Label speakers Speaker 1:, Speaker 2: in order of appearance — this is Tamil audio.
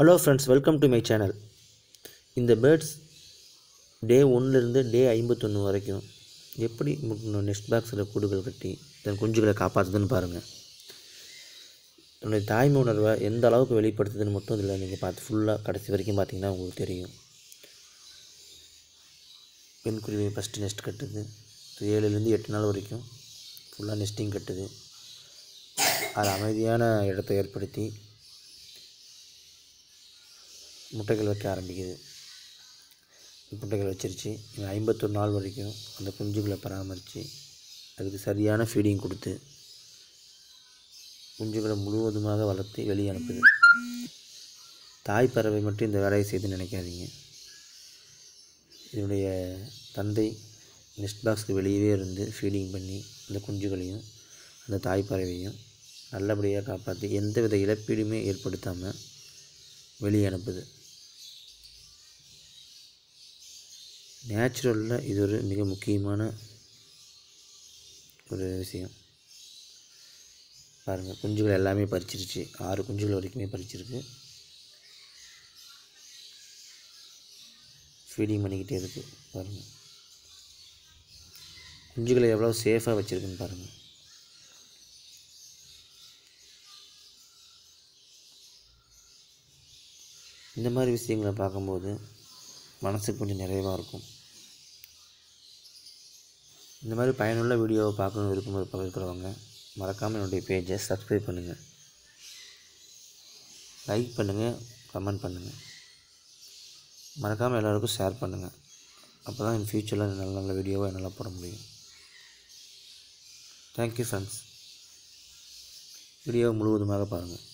Speaker 1: Hello friends welcome to my channel இந்த பேர்ட்ஸ் டே ஒன்லேருந்து டே ஐம்பத்தொன்று வரைக்கும் எப்படி நெக்ஸ்ட் பாக்ஸில் கூடுகள் கட்டி தன் குஞ்சுகளை காப்பாற்றுதுன்னு பாருங்கள் தன்னுடைய தாய்மை உணர்வை எந்த அளவுக்கு வெளிப்படுத்துதுன்னு மட்டும் இதில் நீங்கள் பார்த்து ஃபுல்லாக கடைசி வரைக்கும் பார்த்தீங்கன்னா உங்களுக்கு தெரியும். பெண் குருவி ஃபஸ்ட்டு நெஸ்ட் கட்டுது. ஏழுலேருந்து எட்டு நாள் வரைக்கும் ஃபுல்லாக நெஸ்டிங் கட்டுது. அது அமைதியான இடத்தை ஏற்படுத்தி முட்டைகள் வைக்க ஆரம்பிக்குது. முட்டைகள் வச்சிருச்சு. இவன் ஐம்பத்தொரு நாள் வரைக்கும் அந்த குஞ்சுகளை பராமரித்து அதுக்கு சரியான ஃபீடிங் கொடுத்து குஞ்சுகளை முழுவதுமாக வளர்த்து வெளியே அனுப்புது. தாய் பறவை மட்டும் இந்த வேலையை செய்து நினைக்காதீங்க. இதனுடைய தந்தை நெஸ்ட் பாக்ஸ்க்கு வெளியவே இருந்து ஃபீடிங் பண்ணி அந்த குஞ்சுகளையும் அந்த தாய் பறவையும் நல்லபடியாக காப்பாற்றி எந்தவித இழப்பீடுமே ஏற்படுத்தாமல் வெளியே அனுப்புது. நேச்சுரலில் இது ஒரு மிக முக்கியமான ஒரு விஷயம். பாருங்கள் குஞ்சுகள் எல்லாமே பறிச்சிருச்சு. ஆறு குஞ்சுகள் வரைக்குமே பறிச்சிருக்கு. ஃபீடிங் பண்ணிக்கிட்டே இருக்குது பாருங்கள் குஞ்சுகளை எவ்வளோ சேஃபாக வச்சுருக்குன்னு பாருங்கள் இந்த மாதிரி விஷயங்களை பார்க்கும்போது மனசுக்கு கொஞ்சம் நிறைவாக இருக்கும். இந்த மாதிரி பயனுள்ள வீடியோவை பார்க்கணும் விருப்பம் இருப்ப இருக்கிறவங்க மறக்காமல் என்னுடைய பேஜை சப்ஸ்கிரைப் பண்ணுங்கள் லைக் பண்ணுங்கள் கமெண்ட் பண்ணுங்கள் மறக்காமல் எல்லோருக்கும் ஷேர் பண்ணுங்கள் அப்போ தான் என் ஃப்யூச்சரில் நல்ல நல்ல வீடியோவை என்னால் போட முடியும். தேங்க்யூ ஃப்ரெண்ட்ஸ் வீடியோவை முழுவதுமாக பாருங்கள்